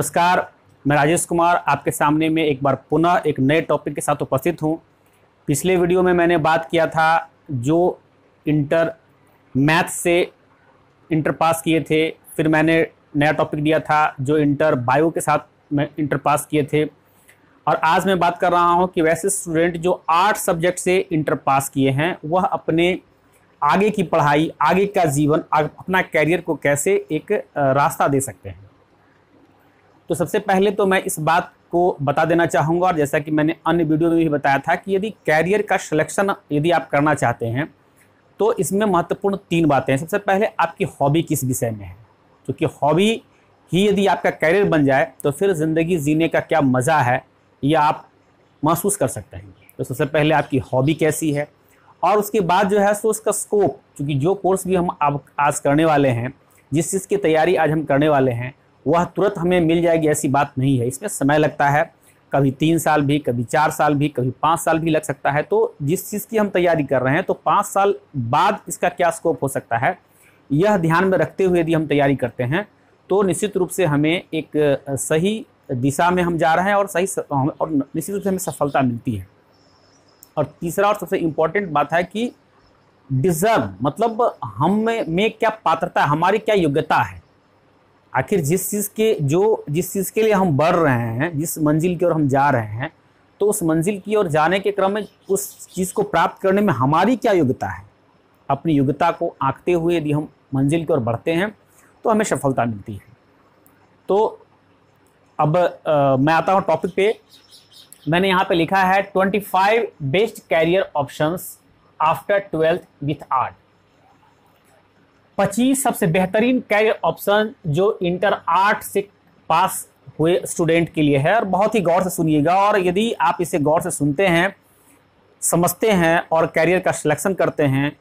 नमस्कार, मैं राजेश कुमार, आपके सामने में एक बार पुनः एक नए टॉपिक के साथ उपस्थित हूँ। पिछले वीडियो में मैंने बात किया था जो इंटर मैथ से इंटर पास किए थे, फिर मैंने नया टॉपिक दिया था जो इंटर बायो के साथ मैं इंटर पास किए थे। और आज मैं बात कर रहा हूँ कि वैसे स्टूडेंट जो आठ सब्जेक्ट से इंटर पास किए हैं, वह अपने आगे की पढ़ाई, आगे का जीवन, अपना कैरियर को कैसे एक रास्ता दे सकते हैं। तो सबसे पहले तो मैं इस बात को बता देना चाहूँगा, और जैसा कि मैंने अन्य वीडियो में भी बताया था कि यदि कैरियर का सिलेक्शन यदि आप करना चाहते हैं तो इसमें महत्वपूर्ण तीन बातें हैं। सबसे पहले आपकी हॉबी किस विषय में है? क्योंकि हॉबी ही यदि आपका कैरियर बन जाए तो फिर ज़िंदगी जीने का क्या मज़ा है, ये आप महसूस कर सकते हैं। तो सबसे पहले आपकी हॉबी कैसी है? और उसके बाद जो है सो उसका स्कोप क्योंकि जो कोर्स भी हम आज करने वाले हैं, जिस चीज़ की तैयारी आज हम करने वाले हैं वह तुरंत हमें मिल जाएगी, ऐसी बात नहीं है। इसमें समय लगता है, कभी तीन साल भी, कभी चार साल भी, कभी पाँच साल भी लग सकता है। तो जिस चीज़ की हम तैयारी कर रहे हैं तो पाँच साल बाद इसका क्या स्कोप हो सकता है, यह ध्यान में रखते हुए यदि हम तैयारी करते हैं तो निश्चित रूप से हमें एक सही दिशा में हम जा रहे हैं और सही और निश्चित रूप से हमें सफलता मिलती है। और तीसरा और सबसे इम्पोर्टेंट बात है कि डिज़र्व मतलब हम में क्या पात्रता हमारी क्या योग्यता है? आखिर जिस चीज़ के जो जिस चीज़ के लिए हम बढ़ रहे हैं जिस मंजिल की ओर हम जा रहे हैं तो उस मंजिल की ओर जाने के क्रम में उस चीज़ को प्राप्त करने में हमारी क्या योग्यता है? अपनी योग्यता को आंकते हुए यदि हम मंजिल की ओर बढ़ते हैं तो हमें सफलता मिलती है। तो अब आ, मैं आता हूँ टॉपिक पे। मैंने यहाँ पे लिखा है 25 best career options after twelfth with art. पच्चीस सबसे बेहतरीन कैरियर ऑप्शन जो इंटर आर्ट से पास हुए स्टूडेंट के लिए है। और बहुत ही गौर से सुनिएगा, और यदि आप इसे गौर से सुनते हैं, समझते हैं और कैरियर का सिलेक्शन करते हैं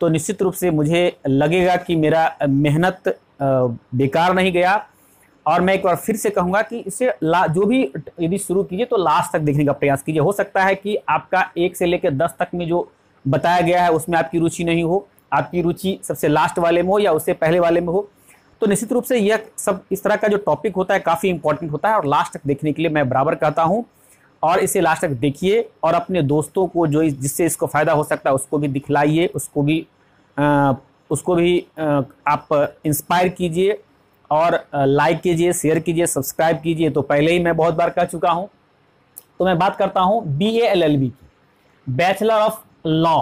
तो निश्चित रूप से मुझे लगेगा कि मेरा मेहनत बेकार नहीं गया। और मैं एक बार फिर से कहूँगा कि इसे ला, जो भी यदि शुरू कीजिए तो लास्ट तक देखने का प्रयास कीजिए। हो सकता है कि आपका एक से लेकर दस तक में जो बताया गया है, उसमें आपकी रुचि नहीं हो। आपकी रुचि सबसे लास्ट वाले में हो या उससे पहले वाले में हो तो निश्चित रूप से यह सब इस तरह का जो टॉपिक होता है काफ़ी इंपॉर्टेंट होता है और लास्ट तक देखने के लिए मैं बराबर कहता हूँ। और इसे लास्ट तक देखिए और अपने दोस्तों को जो जिससे इसको फ़ायदा हो सकता है उसको भी दिखलाइए उसको भी आ, उसको भी आ, आप इंस्पायर कीजिए और लाइक कीजिए शेयर कीजिए सब्सक्राइब कीजिए। तो पहले ही मैं बहुत बार कह चुका हूँ। तो मैं बात करता हूँ B A L L B की। बैचलर ऑफ़ लॉ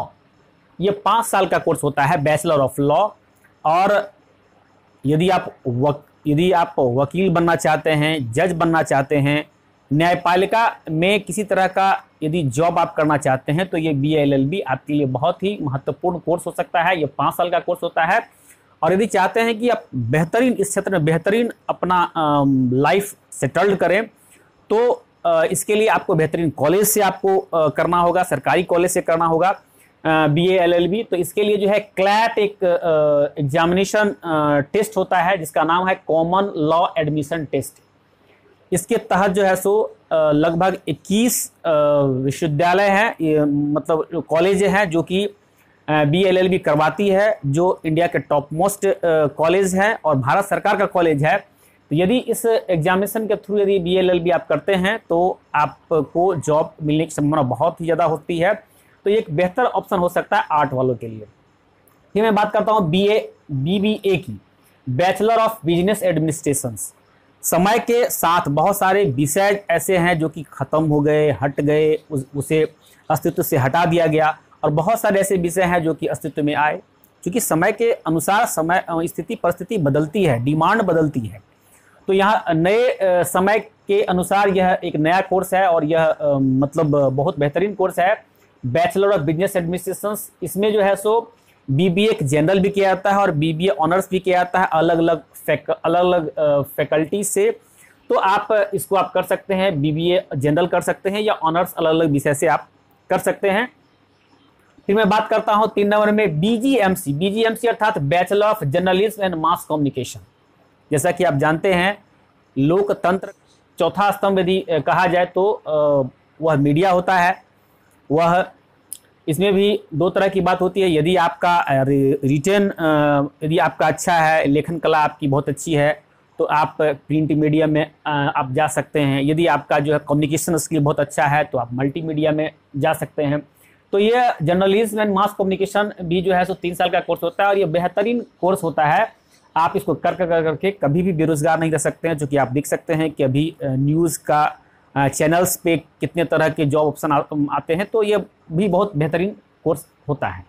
ये पाँच साल का कोर्स होता है बैचलर ऑफ़ लॉ और यदि आप वक, यदि आप वकील बनना चाहते हैं, जज बनना चाहते हैं, न्यायपालिका में किसी तरह का यदि जॉब आप करना चाहते हैं तो ये बी एल एल बी आपके लिए बहुत ही महत्वपूर्ण कोर्स हो सकता है। ये पाँच साल का कोर्स होता है। और यदि चाहते हैं कि आप बेहतरीन इस क्षेत्र में बेहतरीन अपना लाइफ सेटल्ड करें तो इसके लिए आपको बेहतरीन कॉलेज से आपको करना होगा, सरकारी कॉलेज से करना होगा। बी एल एल बी तो इसके लिए जो है क्लैट एक एग्जामिनेशन टेस्ट होता है, जिसका नाम है कॉमन लॉ एडमिशन टेस्ट इसके तहत जो है सो लगभग 21 विश्वविद्यालय हैं मतलब कॉलेज हैं, जो कि बी एल एल बी करवाती है, जो इंडिया के टॉप मोस्ट कॉलेज हैं और भारत सरकार का कॉलेज है। तो यदि इस एग्जामिनेशन के थ्रू यदि बी एल एल बी आप करते हैं तो आपको जॉब मिलने की संभावना बहुत ही ज़्यादा होती है। तो एक बेहतर ऑप्शन हो सकता है आर्ट वालों के लिए। फिर मैं बात करता हूँ B A B B A की। बैचलर ऑफ़ बिज़नेस एडमिनिस्ट्रेशन समय के साथ बहुत सारे विषय ऐसे हैं जो कि ख़त्म हो गए हट गए उस, उसे अस्तित्व से हटा दिया गया और बहुत सारे ऐसे विषय हैं जो कि अस्तित्व में आए। क्योंकि समय के अनुसार समय स्थिति परिस्थिति बदलती है डिमांड बदलती है। तो यहाँ नए समय के अनुसार यह एक नया कोर्स है और यह मतलब बहुत बेहतरीन कोर्स है। बैचलर ऑफ़ बिज़नेस एडमिनिस्ट्रेशन इसमें जो है सो बीबीए जनरल भी किया जाता है और बीबीए ऑनर्स भी किया जाता है अलग अलग फैक, अलग अलग फैकल्टी से। तो आप इसको आप कर सकते हैं बीबीए जनरल कर सकते हैं या ऑनर्स अलग अलग विषय से आप कर सकते हैं। फिर मैं बात करता हूँ तीन नंबर में बीजीएमसी बीजीएमसी अर्थात bachelor of journalism and mass communication जैसा कि आप जानते हैं लोकतंत्र चौथा स्तंभ यदि कहा जाए तो वह मीडिया होता है। वह इसमें भी दो तरह की बात होती है। यदि आपका रिटर्न यदि आपका अच्छा है, लेखन कला आपकी बहुत अच्छी है तो आप प्रिंट मीडिया में आप जा सकते हैं। यदि आपका जो है कम्युनिकेशन स्किल बहुत अच्छा है तो आप मल्टी मीडिया में जा सकते हैं। तो ये जर्नलिज्म एंड मास कम्युनिकेशन भी जो है, सो तीन साल का कोर्स होता है और ये बेहतरीन कोर्स होता है। आप इसको कर कर करके कभी भी बेरोजगार नहीं रह सकते हैं, जो कि आप देख सकते हैं कि अभी न्यूज़ का चैनल्स पे कितने तरह के जॉब ऑप्शन आते हैं तो ये भी बहुत बेहतरीन कोर्स होता है।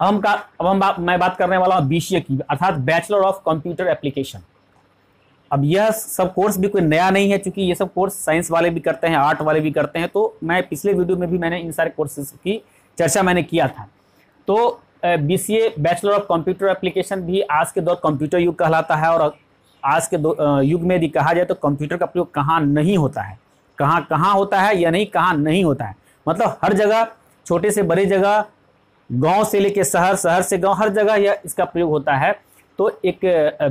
अब हम का अब हम बा, मैं बात करने वाला हूँ बी की अर्थात बैचलर ऑफ़ कंप्यूटर एप्लीकेशन अब यह सब कोर्स भी कोई नया नहीं है क्योंकि ये सब कोर्स साइंस वाले भी करते हैं आर्ट वाले भी करते हैं तो मैं पिछले वीडियो में भी मैंने इन सारे कोर्सेज की चर्चा मैंने किया था। तो B C A bachelor of computer application भी आज के दौर कंप्यूटर युग कहलाता है और आज के युग में यदि कहा जाए तो कंप्यूटर का प्रयोग कहाँ नहीं होता है? कहाँ कहाँ होता है या नहीं, कहाँ नहीं होता है? मतलब हर जगह, छोटे से बड़े जगह, गाँव से लेके शहर शहर से गाँव, हर जगह यह इसका प्रयोग होता है। तो एक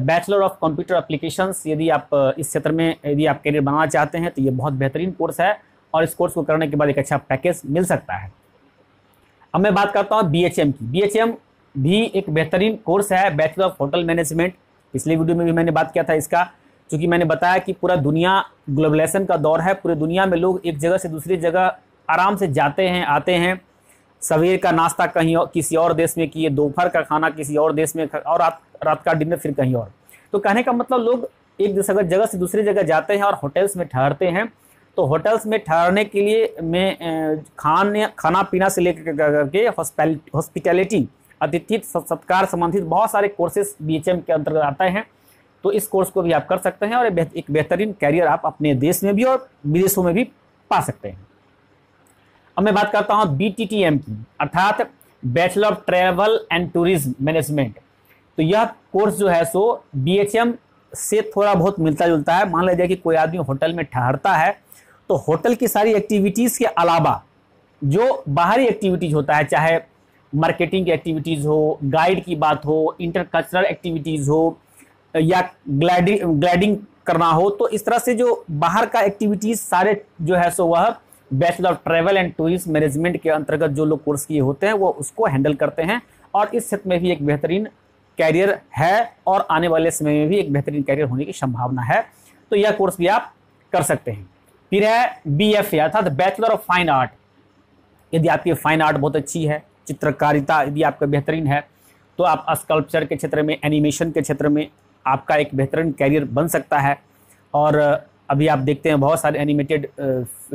बैचलर ऑफ़ कंप्यूटर एप्लीकेशंस यदि आप इस क्षेत्र में यदि आप करियर बनाना चाहते हैं तो ये बहुत बेहतरीन कोर्स है और इस कोर्स को करने के बाद एक अच्छा पैकेज मिल सकता है। अब मैं बात करता हूँ बी की। बीएचएम भी एक बेहतरीन कोर्स है बैचलर ऑफ़ होटल मैनेजमेंट पिछले वीडियो में भी मैंने बात किया था इसका क्योंकि मैंने बताया कि पूरा दुनिया ग्लोबलाइजेशन का दौर है, पूरे दुनिया में लोग एक जगह से दूसरी जगह आराम से जाते हैं, आते हैं। सवेर का नाश्ता कहीं और, किसी और देश में किए, दोपहर का खाना किसी और देश में और रात रात का डिनर फिर कहीं और। तो कहने का मतलब लोग एक जगह से दूसरी जगह जाते हैं और होटल्स में ठहरते हैं तो होटल्स में ठहरने के लिए में खाने खाना पीना से लेकर करके हॉस्पिटैलिटी अतिथि सत्कार संबंधित बहुत सारे कोर्सेस BHM के अंतर्गत आते हैं। तो इस कोर्स को भी आप कर सकते हैं और एक बेहतरीन कैरियर आप अपने देश में भी और विदेशों में भी पा सकते हैं। अब मैं बात करता हूँ बी की, अर्थात bachelor of travel and tourism management तो यह कोर्स जो है, सो BHM से थोड़ा बहुत मिलता जुलता है। मान लीजिए कि कोई आदमी होटल में ठहरता है तो होटल की सारी एक्टिविटीज़ के अलावा जो बाहरी एक्टिविटीज़ होता है, चाहे मार्केटिंग एक्टिविटीज़ हो गाइड की बात हो इंटरकल्चरल एक्टिविटीज़ हो, या ग्लाइडिंग ग्लाइडिंग करना हो तो इस तरह से जो बाहर का एक्टिविटीज़ सारे जो है सो वह bachelor of travel and tourist management के अंतर्गत जो लोग कोर्स किए होते हैं, वो उसको हैंडल करते हैं और इस क्षेत्र में भी एक बेहतरीन कैरियर है और आने वाले समय में भी एक बेहतरीन कैरियर होने की संभावना है। तो यह कोर्स भी आप कर सकते हैं। फिर है बी एफ़ ए अर्थात बैचलर ऑफ़ फाइन आर्ट यदि आपकी फाइन आर्ट बहुत अच्छी है चित्रकारिता यदि आपका बेहतरीन है तो आप स्कल्पचर के क्षेत्र में एनिमेशन के क्षेत्र में आपका एक बेहतरीन कैरियर बन सकता है। और अभी आप देखते हैं बहुत सारे एनिमेटेड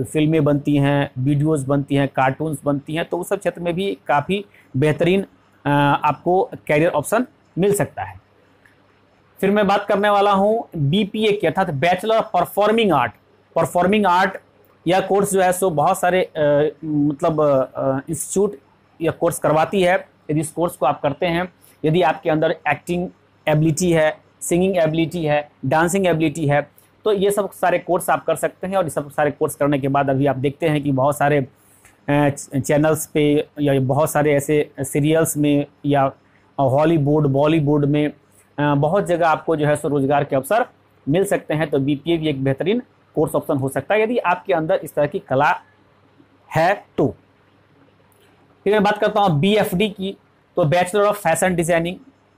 फ़िल्में बनती हैं वीडियोस बनती हैं कार्टून्स बनती हैं तो उस सब क्षेत्र में भी काफ़ी बेहतरीन आपको कैरियर ऑप्शन मिल सकता है। फिर मैं बात करने वाला हूँ बी पी ए की अर्थात bachelor performing art performing art यह कोर्स जो है सो बहुत सारे आ, मतलब इंस्टीट्यूट यह कोर्स करवाती है, यदि इस कोर्स को आप करते हैं, यदि आपके अंदर एक्टिंग एबिलिटी है सिंगिंग एबिलिटी है डांसिंग एबिलिटी है तो ये सब सारे कोर्स आप कर सकते हैं और ये सब सारे कोर्स करने के बाद अभी आप देखते हैं कि बहुत सारे चैनल्स पे या बहुत सारे ऐसे सीरियल्स में या हॉलीवुड बॉलीवुड में बहुत जगह आपको जो है सो रोज़गार के अवसर मिल सकते हैं तो बीपीए भी एक बेहतरीन कोर्स ऑप्शन हो सकता है, यदि आपके अंदर इस तरह की कला है तो। फिर मैं बात करता हूँ बीएफडी की तो बैचलर ऑफ़ फ़ैशन डिज़ाइनिंग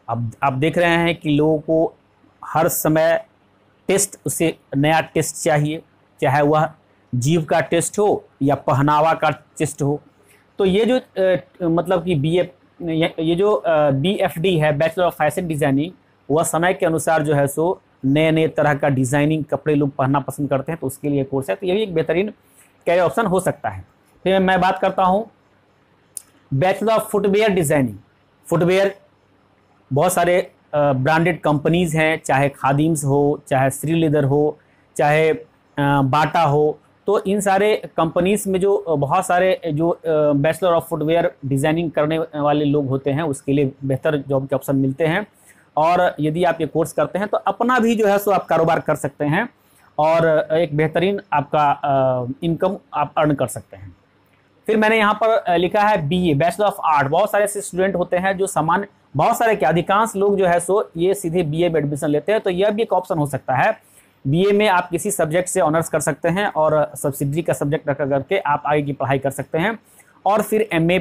अब आप देख रहे हैं कि लोगों को हर समय टेस्ट उसे नया टेस्ट चाहिए चाहे वह जीव का टेस्ट हो या पहनावा का टेस्ट हो। तो ये जो आ, मतलब कि बी एफ़ ये जो बी एफ़ डी है बैचलर ऑफ़ फ़ैशन डिज़ाइनिंग वह समय के अनुसार जो है सो नए नए तरह का डिज़ाइनिंग कपड़े लोग पहनना पसंद करते हैं तो उसके लिए कोर्स है। तो ये भी एक बेहतरीन कैरियर ऑप्शन हो सकता है। फिर मैं बात करता हूँ bachelor of footwear designing. Footwear बहुत सारे ब्रांडेड कंपनीज़ हैं, चाहे खादिम्स हो, चाहे श्री लेदर हो, चाहे बाटा हो। तो इन सारे कंपनीज़ में जो बहुत सारे, जो बैचलर ऑफ़ फुटवेयर डिज़ाइनिंग करने वाले लोग होते हैं, उसके लिए बेहतर जॉब के ऑप्शन मिलते हैं। और यदि आप ये कोर्स करते हैं तो अपना भी जो है, सो आप कारोबार कर सकते हैं और एक बेहतरीन आपका इनकम आप अर्न कर सकते हैं। फिर मैंने यहाँ पर लिखा है B A bachelor of art बहुत सारे ऐसे स्टूडेंट होते हैं जो सामान्य बहुत सारे क्या अधिकांश लोग जो है सो ये सीधे बी ए में एडमिशन लेते हैं तो यह भी एक ऑप्शन हो सकता है। बी ए में आप किसी सब्जेक्ट से ऑनर्स कर सकते हैं और सब्सिडी का सब्जेक्ट रखा करके आप आगे की पढ़ाई कर सकते हैं। और फिर एम ए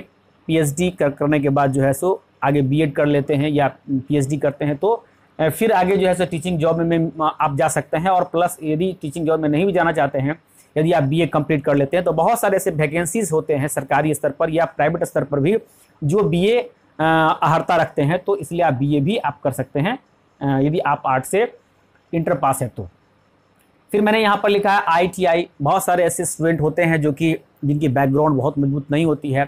पी एच कर, करने के बाद जो है सो आगे बी एड कर लेते हैं या पी एच डी करते हैं तो फिर आगे जो है सो टीचिंग जॉब में आप जा सकते हैं और प्लस यदि टीचिंग जॉब में नहीं भी जाना चाहते हैं यदि आप बीए कंप्लीट कर लेते हैं तो बहुत सारे ऐसे वैकेंसीज होते हैं सरकारी स्तर पर या प्राइवेट स्तर पर भी जो बीए अहर्ता रखते हैं तो इसलिए आप बीए भी आप कर सकते हैं यदि आप आर्ट से इंटर पास है तो। फिर मैंने यहाँ पर लिखा है आईटीआई बहुत सारे ऐसे स्टूडेंट होते हैं जो कि जिनकी बैकग्राउंड बहुत मज़बूत नहीं होती है।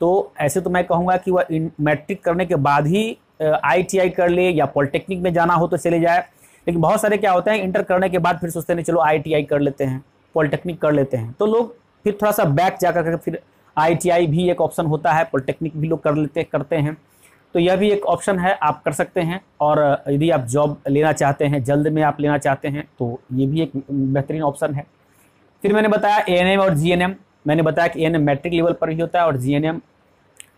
तो ऐसे तो मैं कहूँगा कि वह मैट्रिक करने के बाद ही आईटीआई कर ले या पॉलिटेक्निक में जाना हो तो चले जाए। लेकिन बहुत सारे क्या होते हैं इंटर करने के बाद फिर सोचते हैं चलो आईटीआई कर लेते हैं। पॉलिटेक्निक कर लेते हैं। तो लोग फिर थोड़ा सा बैक जा कर फिर आईटीआई भी एक ऑप्शन होता है, पॉलिटेक्निक भी लोग कर लेते, करते हैं। तो यह भी एक ऑप्शन है, आप कर सकते हैं। और यदि आप जॉब लेना चाहते हैं, जल्द में आप लेना चाहते हैं तो ये भी एक बेहतरीन ऑप्शन है। फिर मैंने बताया एएनएम और जीएनएम मैंने बताया कि एएनएम मैट्रिक लेवल पर ही होता है और जीएनएम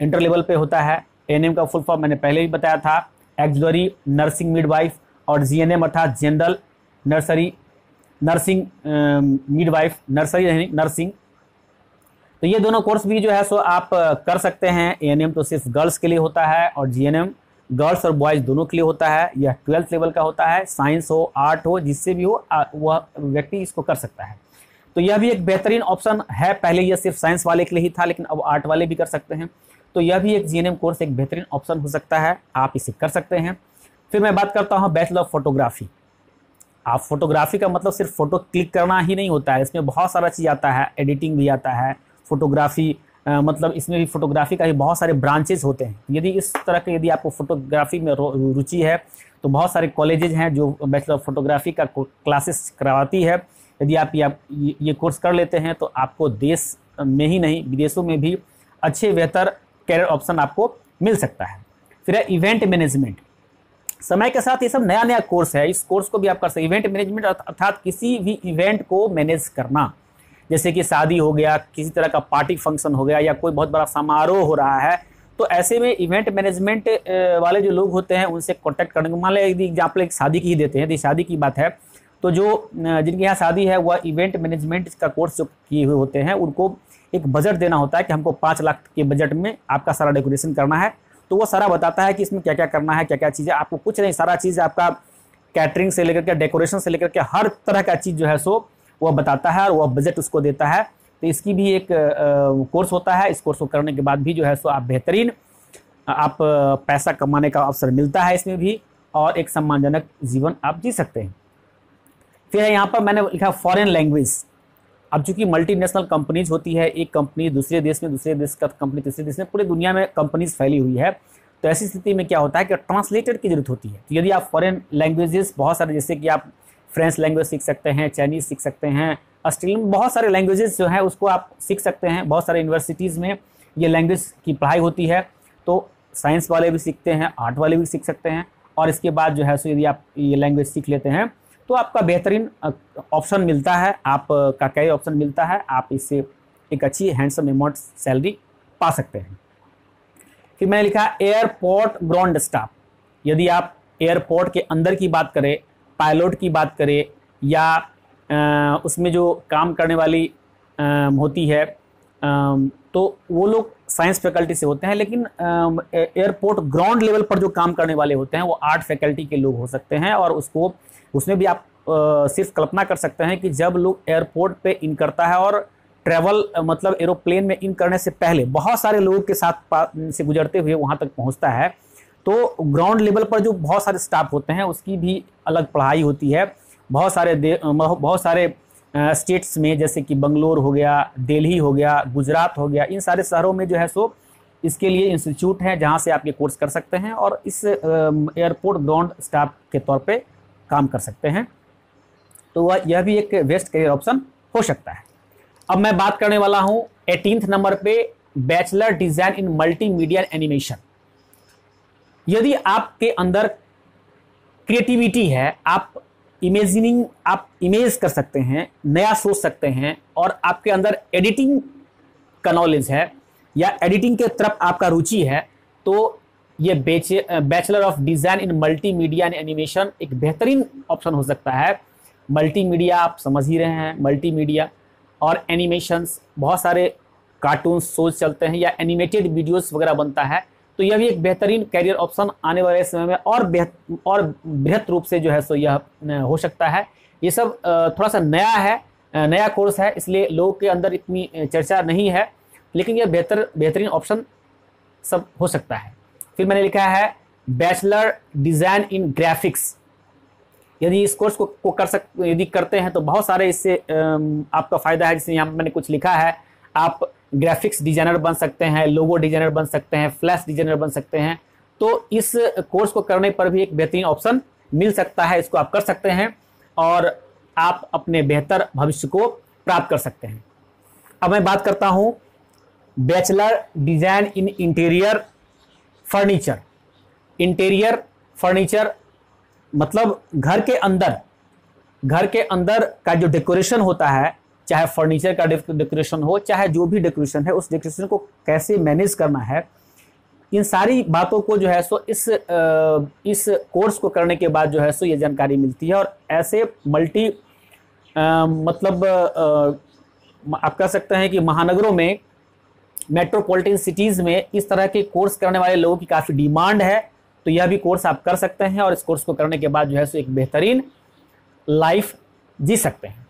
इंटर लेवल पर होता है। एएनएम का फुल फॉर्म मैंने पहले भी बताया था। एक्जरी नर्सिंग मिडवाइफ और जीएनएम अर्थात general nursery nursing midwife nursery nursing तो ये दोनों कोर्स भी जो है सो आप कर सकते हैं। ए तो सिर्फ़ गर्ल्स के लिए होता है और जीएनएम गर्ल्स और बॉयज़ दोनों के लिए होता है। यह ट्वेल्थ लेवल का होता है। साइंस हो आर्ट हो, जिससे भी हो वह व्यक्ति इसको कर सकता है। तो यह भी एक बेहतरीन ऑप्शन है। पहले यह सिर्फ़ साइंस वाले के लिए ही था, लेकिन अब आर्ट वाले भी कर सकते हैं। तो यह भी एक जीएनएम कोर्स एक बेहतरीन ऑप्शन हो सकता है। आप इसे कर सकते हैं। फिर मैं बात करता हूँ बैचलर ऑफ़ फोटोग्राफी आप फोटोग्राफी का मतलब सिर्फ़ फ़ोटो क्लिक करना ही नहीं होता है। इसमें बहुत सारा चीज़ आता है एडिटिंग भी आता है फोटोग्राफी मतलब इसमें भी फोटोग्राफी का भी बहुत सारे ब्रांचेज होते हैं। यदि इस तरह के यदि आपको फोटोग्राफी में रुचि है तो बहुत सारे कॉलेजेज हैं जो बैचलर ऑफ़ फोटोग्राफी का क्लासेस करवाती है। यदि आप ये ये कोर्स कर लेते हैं तो आपको देश में ही नहीं, विदेशों में भी अच्छे, बेहतर कैरियर ऑप्शन आपको मिल सकता है। फिर है इवेंट मैनेजमेंट समय के साथ ये सब नया नया कोर्स है। इस कोर्स को भी आप कर सकते इवेंट मैनेजमेंट अर्थात किसी भी इवेंट को मैनेज करना। जैसे कि शादी हो गया, किसी तरह का पार्टी फ़ंक्शन हो गया या कोई बहुत बड़ा समारोह हो रहा है तो ऐसे में इवेंट मैनेजमेंट वाले जो लोग होते हैं, उनसे कॉन्टैक्ट करने मान लें यदि एग्ज़ाम्पल एक शादी की ही देते हैं यदि शादी की बात है। तो जो जिनके यहाँ शादी है, वह इवेंट मैनेजमेंट का कोर्स जो किए हुए होते हैं, उनको एक बजट देना होता है कि हमको पाँच लाख के बजट में आपका सारा डेकोरेशन करना है। तो वो सारा बताता है कि इसमें क्या क्या करना है क्या क्या चीज़ें। आपको कुछ नहीं, सारा चीज़ आपका कैटरिंग से लेकर के डेकोरेशन से लेकर के, हर तरह का चीज़ जो है सो वह बताता है और वह बजट उसको देता है। तो इसकी भी एक कोर्स होता है। इस कोर्स को करने के बाद भी जो है सो, आप बेहतरीन आप पैसा कमाने का अवसर मिलता है इसमें भी और एक सम्मानजनक जीवन आप जी सकते हैं। फिर यहाँ पर मैंने लिखा फॉरेन लैंग्वेज अब चूँकि मल्टीनेशनल कंपनीज़ होती है, एक कंपनी दूसरे देश में, दूसरे देश का कंपनी तीसरे देश में, पूरी दुनिया में कंपनीज़ फैली हुई है तो ऐसी स्थिति में क्या होता है कि ट्रांसलेटर की ज़रूरत होती है। तो यदि आप फॉरेन लैंग्वेजेस बहुत सारे जैसे कि आप फ्रेंच लैंग्वेज सीख सकते हैं चाइनीज़ सीख सकते हैं ऑस्ट्रेलियन बहुत सारे लैंग्वेजेस जो है, उसको आप सीख सकते हैं। बहुत सारे यूनिवर्सिटीज़ में ये लैंग्वेज की पढ़ाई होती है तो साइंस वाले भी सीखते हैं आर्ट वाले भी सीख सकते हैं, और इसके बाद जो है, सो यदि आप ये लैंग्वेज सीख लेते हैं तो आपका बेहतरीन ऑप्शन मिलता है आप का कई ऑप्शन मिलता है आप इससे एक अच्छी हैंडसम अमाउंट सैलरी पा सकते हैं। फिर मैंने लिखा एयरपोर्ट ग्राउंड स्टाफ यदि आप एयरपोर्ट के अंदर की बात करें पायलट की बात करें या आ, उसमें जो काम करने वाली आ, होती है आ, तो वो लोग साइंस फैकल्टी से होते हैं लेकिन एयरपोर्ट ग्राउंड लेवल पर जो काम करने वाले होते हैं वो आर्ट फैकल्टी के लोग हो सकते हैं और उसको उसमें भी आप सिर्फ़ कल्पना कर सकते हैं कि जब लोग एयरपोर्ट पे इन करता है और ट्रैवल मतलब एरोप्लेन में इन करने से पहले बहुत सारे लोगों के साथ से गुजरते हुए वहाँ तक पहुँचता है तो ग्राउंड लेवल पर जो बहुत सारे स्टाफ होते हैं उसकी भी अलग पढ़ाई होती है। बहुत सारे बहुत सारे स्टेट्स में जैसे कि बंगलोर हो गया, दिल्ली हो गया, गुजरात हो गया, इन सारे शहरों में जो है सो इसके लिए इंस्टीट्यूट हैं जहाँ से आप ये कोर्स कर सकते हैं और इस एयरपोर्ट ग्राउंड स्टाफ के तौर पे काम कर सकते हैं तो वह यह भी एक बेस्ट करियर ऑप्शन हो सकता है। अब मैं बात करने वाला हूँ एटीनथ नंबर पे bachelor design in multimedia animation यदि आपके अंदर क्रिएटिविटी है, आप इमेजिनिंग आप इमेज कर सकते हैं, नया सोच सकते हैं, और आपके अंदर एडिटिंग का नॉलेज है, या एडिटिंग के तरफ़ आपका रुचि है तो ये bachelor of design in multimedia and animation एक बेहतरीन ऑप्शन हो सकता है। मल्टी मीडिया आप समझ ही रहे हैं मल्टी मीडिया और एनिमेशंस बहुत सारे कार्टून शोज़ चलते हैं या एनिमेटेड वीडियोस वगैरह बनता है। तो यह भी एक बेहतरीन कैरियर ऑप्शन आने वाले समय में और बेहत और बृहत रूप से जो है सो यह हो सकता है। ये सब थोड़ा सा नया है नया कोर्स है, इसलिए लोगों के अंदर इतनी चर्चा नहीं है, लेकिन यह बेहतर, बेहतरीन ऑप्शन सब हो सकता है। फिर मैंने लिखा है बैचलर डिज़ाइन इन ग्राफिक्स यदि इस कोर्स को, को कर सक यदि करते हैं तो बहुत सारे इससे आपका फ़ायदा है जैसे यहाँ मैंने कुछ लिखा है। आप ग्राफिक्स डिज़ाइनर बन सकते हैं लोगो डिज़ाइनर बन सकते हैं फ्लैश डिज़ाइनर बन सकते हैं। तो इस कोर्स को करने पर भी एक बेहतरीन ऑप्शन मिल सकता है इसको आप कर सकते हैं और आप अपने बेहतर भविष्य को प्राप्त कर सकते हैं। अब मैं बात करता हूँ bachelor design in interior furniture, interior, furniture मतलब घर के अंदर, घर के अंदर का जो डेकोरेशन होता है, चाहे फर्नीचर का डेकोरेशन हो, चाहे जो भी डेकोरेशन है, उस डेकोरेशन को कैसे मैनेज करना है, इन सारी बातों को जो है, सो इस इस कोर्स को करने के बाद जो है, सो ये जानकारी मिलती है और ऐसे मल्टी मतलब आप कह सकते हैं कि महानगरों में मेट्रोपॉलिटन सिटीज़ में इस तरह के कोर्स करने वाले लोगों की काफ़ी डिमांड है। तो यह भी कोर्स आप कर सकते हैं और इस कोर्स को करने के बाद जो है सो एक बेहतरीन लाइफ जी सकते हैं।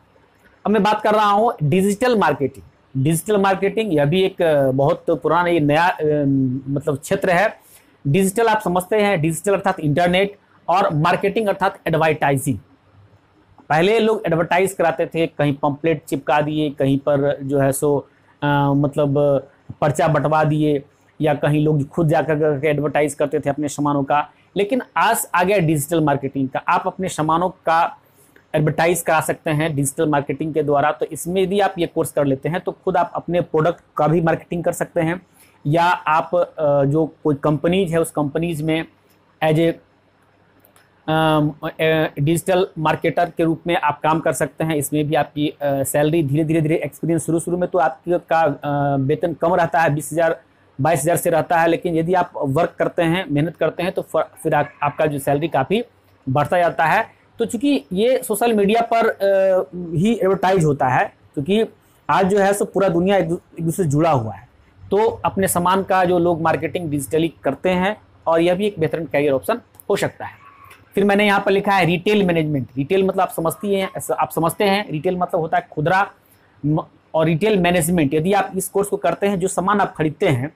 अब मैं बात कर रहा हूँ डिजिटल मार्केटिंग डिजिटल मार्केटिंग यह भी एक बहुत पुराना ये नया मतलब क्षेत्र है। डिजिटल आप समझते हैं डिजिटल अर्थात इंटरनेट और मार्केटिंग अर्थात एडवर्टाइजिंग पहले लोग एडवर्टाइज कराते थे कहीं पंपलेट चिपका दिए कहीं पर जो है सो आ, मतलब पर्चा बंटवा दिए या कहीं लोग खुद जाकर करके एडवर्टाइज करते थे अपने सामानों का। लेकिन आज आ गया डिजिटल मार्केटिंग का। आप अपने सामानों का एडवर्टाइज करा सकते हैं डिजिटल मार्केटिंग के द्वारा। तो इसमें यदि आप ये कोर्स कर लेते हैं तो खुद आप अपने प्रोडक्ट का भी मार्केटिंग कर सकते हैं। या आप जो कोई कंपनीज़ है, उस कंपनीज़ में एज ए डिजिटल मार्केटर के रूप में आप काम कर सकते हैं। इसमें भी आपकी सैलरी धीरे धीरे धीरे एक्सपीरियंस शुरू शुरू में तो आपकी वेतन कम रहता है बीस हज़ार बाईस हज़ार से रहता है लेकिन यदि आप वर्क करते हैं मेहनत करते हैं तो फिर आप, आपका जो सैलरी काफ़ी बढ़ता जाता है। तो चूँकि ये सोशल मीडिया पर ही एडवर्टाइज होता है क्योंकि आज जो है सो पूरा दुनिया एक दूसरे से जुड़ा हुआ है। तो अपने सामान का जो लोग मार्केटिंग डिजिटली करते हैं और यह भी एक बेहतरीन कैरियर ऑप्शन हो सकता है। फिर मैंने यहाँ पर लिखा है रिटेल मैनेजमेंट रिटेल मतलब आप समझती हैं, आप समझते हैं रिटेल मतलब होता है खुदरा और रिटेल मैनेजमेंट यदि आप इस कोर्स को करते हैं, जो सामान आप खरीदते हैं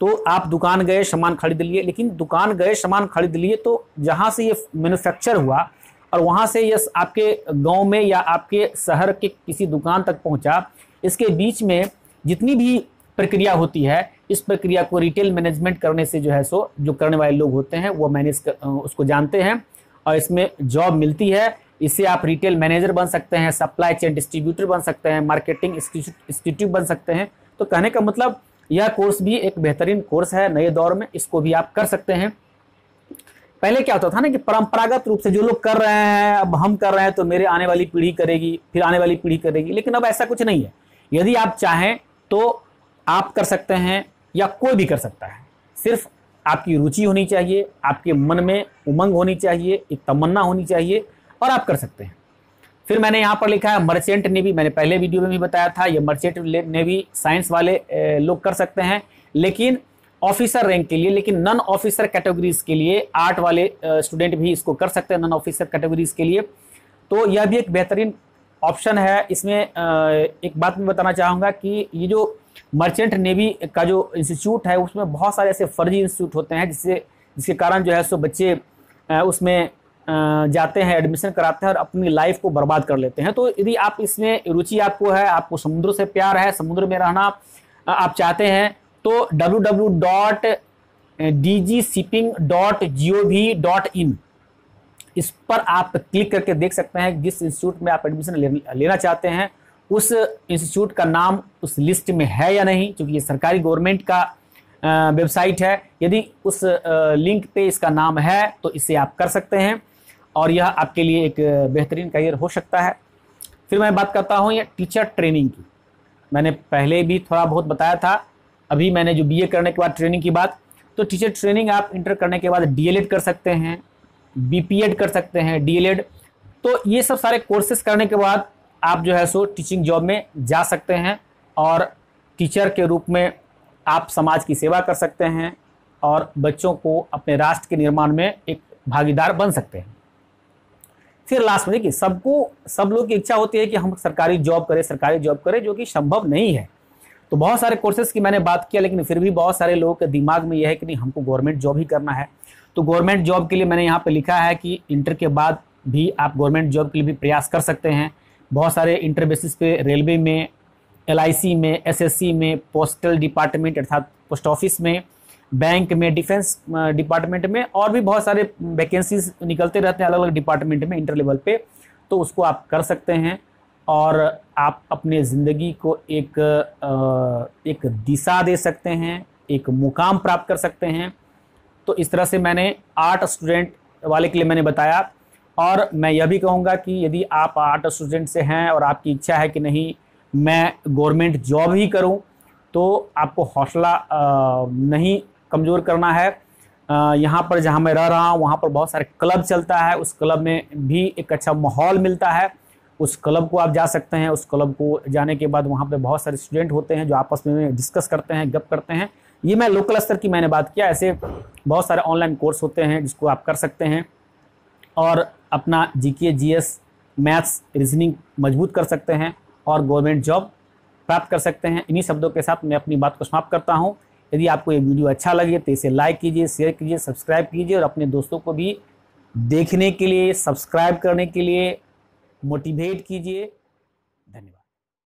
तो आप दुकान गए, सामान खरीद लिए, लेकिन दुकान गए, सामान खरीद लिए तो जहाँ से ये मैन्युफैक्चर हुआ और वहाँ से ये आपके गाँव में या आपके शहर के किसी दुकान तक पहुँचा, इसके बीच में जितनी भी प्रक्रिया होती है, इस प्रक्रिया को रिटेल मैनेजमेंट करने से जो है सो, जो करने वाले लोग होते हैं, वो मैनेज उसको जानते हैं और इसमें जॉब मिलती है। इससे आप रिटेल मैनेजर बन सकते हैं सप्लाई चेन डिस्ट्रीब्यूटर बन सकते हैं मार्केटिंग इंस्टीट्यूट बन सकते हैं। तो कहने का मतलब यह कोर्स भी एक बेहतरीन कोर्स है नए दौर में, इसको भी आप कर सकते हैं। पहले क्या होता था ना कि परंपरागत रूप से जो लोग कर रहे हैं, अब हम कर रहे हैं तो मेरे आने वाली पीढ़ी करेगी, फिर आने वाली पीढ़ी करेगी, लेकिन अब ऐसा कुछ नहीं है। यदि आप चाहें तो आप कर सकते हैं या कोई भी कर सकता है। सिर्फ़ आपकी रुचि होनी चाहिए, आपके मन में उमंग होनी चाहिए, एक तमन्ना होनी चाहिए और आप कर सकते हैं। फिर मैंने यहाँ पर लिखा है, मर्चेंट नेवी मैंने पहले वीडियो में भी बताया था, ये मर्चेंट नेवी साइंस वाले लोग कर सकते हैं, लेकिन ऑफिसर रैंक के लिए, लेकिन नॉन ऑफिसर कैटेगरीज के लिए, आर्ट वाले स्टूडेंट भी इसको कर सकते हैं, नॉन ऑफिसर कैटेगरीज के लिए। तो यह भी एक बेहतरीन ऑप्शन है। इसमें एक बात मैं बताना चाहूँगा कि ये जो मर्चेंट नेवी का जो इंस्टीट्यूट है, उसमें बहुत सारे ऐसे फर्जी इंस्टीट्यूट होते हैं, जिससे, जिसके कारण जो है सो बच्चे उसमें जाते हैं, एडमिशन कराते हैं और अपनी लाइफ को बर्बाद कर लेते हैं। तो यदि आप इसमें रुचि आपको है, आपको समुद्र से प्यार है, समुद्र में रहना आप चाहते हैं तो W W dot D G shipping dot G O V dot in इस पर आप क्लिक करके देख सकते हैं, जिस इंस्टीट्यूट में आप एडमिशन लेना चाहते हैं। उस इंस्टीट्यूट का नाम उस लिस्ट में है या नहीं, क्योंकि ये सरकारी गवर्नमेंट का वेबसाइट है। यदि उस लिंक पे इसका नाम है तो इसे आप कर सकते हैं और यह आपके लिए एक बेहतरीन करियर हो सकता है। फिर मैं बात करता हूँ ये टीचर ट्रेनिंग की। मैंने पहले भी थोड़ा बहुत बताया था, अभी मैंने जो बीए करने के बाद ट्रेनिंग की बात तो टीचर ट्रेनिंग आप इंटर करने के बाद डीएलएड कर सकते हैं बीपीएड कर सकते हैं डीएलएड तो ये सब सारे कोर्सेज करने के बाद आप जो है सो टीचिंग जॉब में जा सकते हैं और टीचर के रूप में आप समाज की सेवा कर सकते हैं और बच्चों को अपने राष्ट्र के निर्माण में एक भागीदार बन सकते हैं। फिर लास्ट में देखिए, सबको, सब लोग की इच्छा होती है कि हम सरकारी जॉब करें, सरकारी जॉब करें, जो कि संभव नहीं है। तो बहुत सारे कोर्सेज की मैंने बात किया, लेकिन फिर भी बहुत सारे लोगों के दिमाग में यह है कि नहीं, हमको गवर्नमेंट जॉब ही करना है। तो गवर्नमेंट जॉब के लिए मैंने यहाँ पे लिखा है कि इंटर के बाद भी आप गवर्नमेंट जॉब के लिए भी प्रयास कर सकते हैं। बहुत सारे इंटर बेसिस पे रेलवे में एलआईसी में एसएससी में पोस्टल डिपार्टमेंट अर्थात पोस्ट ऑफ़िस में बैंक में डिफेंस डिपार्टमेंट में और भी बहुत सारे वैकेंसीज निकलते रहते हैं अलग अलग डिपार्टमेंट में इंटर लेवल पे। तो उसको आप कर सकते हैं और आप अपने ज़िंदगी को एक एक दिशा दे सकते हैं, एक मुकाम प्राप्त कर सकते हैं। तो इस तरह से मैंने आर्ट स्टूडेंट वाले के लिए मैंने बताया। और मैं यह भी कहूँगा कि यदि आप आर्ट स्टूडेंट से हैं और आपकी इच्छा है कि नहीं, मैं गवर्नमेंट जॉब ही करूँ तो आपको हौसला नहीं कमज़ोर करना है। यहाँ पर जहाँ मैं रह रहा हूँ, वहाँ पर बहुत सारे क्लब चलता है। उस क्लब में भी एक अच्छा माहौल मिलता है। उस क्लब को आप जा सकते हैं। उस क्लब को जाने के बाद वहाँ पे बहुत सारे स्टूडेंट होते हैं जो आपस में डिस्कस करते हैं, गप करते हैं। ये मैं लोकल स्तर की मैंने बात किया। ऐसे बहुत सारे ऑनलाइन कोर्स होते हैं जिसको आप कर सकते हैं। और अपना जी के जी एस मैथ्स रीजनिंग मज़बूत कर सकते हैं और गवर्नमेंट जॉब प्राप्त कर सकते हैं। इन्हीं शब्दों के साथ मैं अपनी बात को समाप्त करता हूँ। यदि आपको ये वीडियो अच्छा लगे तो इसे लाइक कीजिए शेयर कीजिए सब्सक्राइब कीजिए और अपने दोस्तों को भी देखने के लिए सब्सक्राइब करने के लिए मोटिवेट कीजिए।